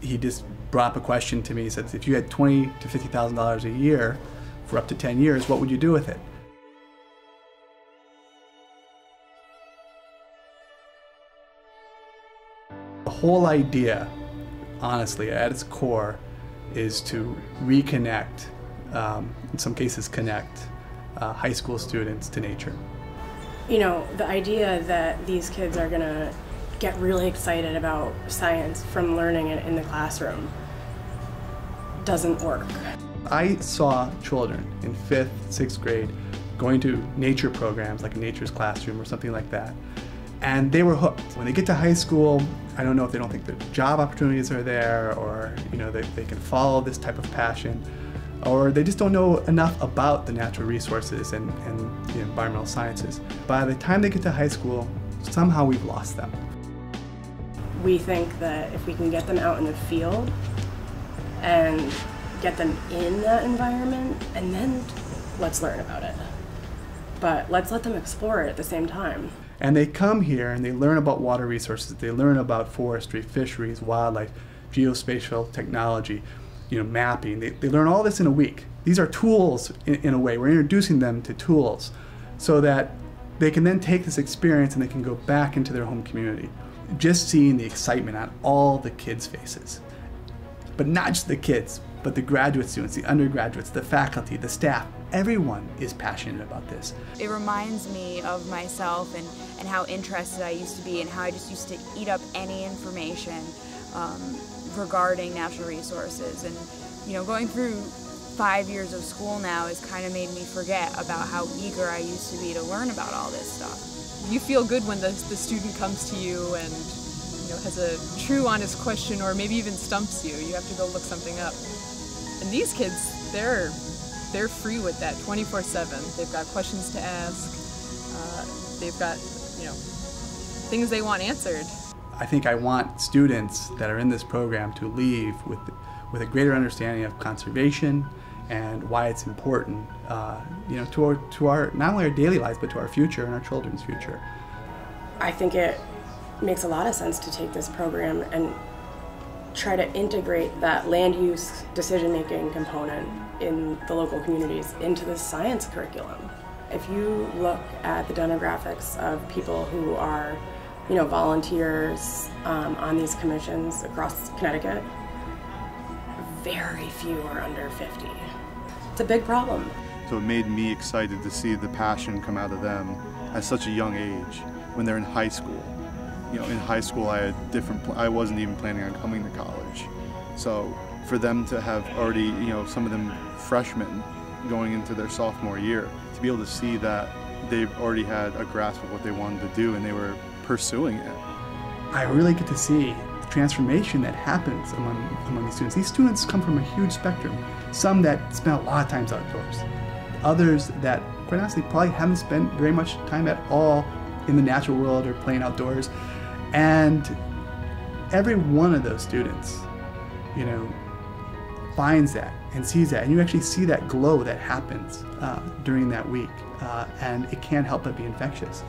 he just brought up a question to me. He said, if you had twenty to fifty thousand dollars a year for up to ten years, what would you do with it? The whole idea, honestly, at its core, is to reconnect, um, in some cases, connect uh, high school students to nature. You know, the idea that these kids are going to get really excited about science from learning it in the classroom doesn't work. I saw children in fifth, sixth grade going to nature programs like Nature's Classroom or something like that, and they were hooked. When they get to high school, I don't know if they don't think the job opportunities are there or you know they, they can follow this type of passion or they just don't know enough about the natural resources and, and the environmental sciences. By the time they get to high school, somehow we've lost them. We think that if we can get them out in the field and get them in that environment, and then let's learn about it. But let's let them explore it at the same time. And they come here and they learn about water resources, they learn about forestry, fisheries, wildlife, geospatial technology, you know, mapping. They, they learn all this in a week. These are tools in, in a way. We're introducing them to tools so that they can then take this experience and they can go back into their home community. Just seeing the excitement on all the kids' faces. But not just the kids, but the graduate students, the undergraduates, the faculty, the staff, everyone is passionate about this. It reminds me of myself and, and how interested I used to be and how I just used to eat up any information um, regarding natural resources. And, you know, going through five years of school now has kind of made me forget about how eager I used to be to learn about all this stuff. You feel good when the, the student comes to you and you know, has a true honest question or maybe even stumps you. You have to go look something up. And these kids, they're they're free with that 24/7. They've got questions to ask. Uh, they've got you know things they want answered. I think I want students that are in this program to leave with with a greater understanding of conservation and why it's important, uh, you know, to our, to our not only our daily lives but to our future and our children's future. I think it makes a lot of sense to take this program and try to integrate that land use decision making component in the local communities into the science curriculum. If you look at the demographics of people who are, you know, volunteers um, on these commissions across Connecticut, very few are under 50. It's a big problem. So it made me excited to see the passion come out of them at such a young age when they're in high school you know, in high school I had different, I wasn't even planning on coming to college. So for them to have already, you know, some of them freshmen going into their sophomore year, to be able to see that they've already had a grasp of what they wanted to do and they were pursuing it. I really get to see the transformation that happens among, among these students. These students come from a huge spectrum. Some that spend a lot of times outdoors. Others that, quite honestly, probably haven't spent very much time at all in the natural world or playing outdoors. And every one of those students, you know, finds that and sees that. And you actually see that glow that happens uh, during that week. Uh, and it can't help but be infectious.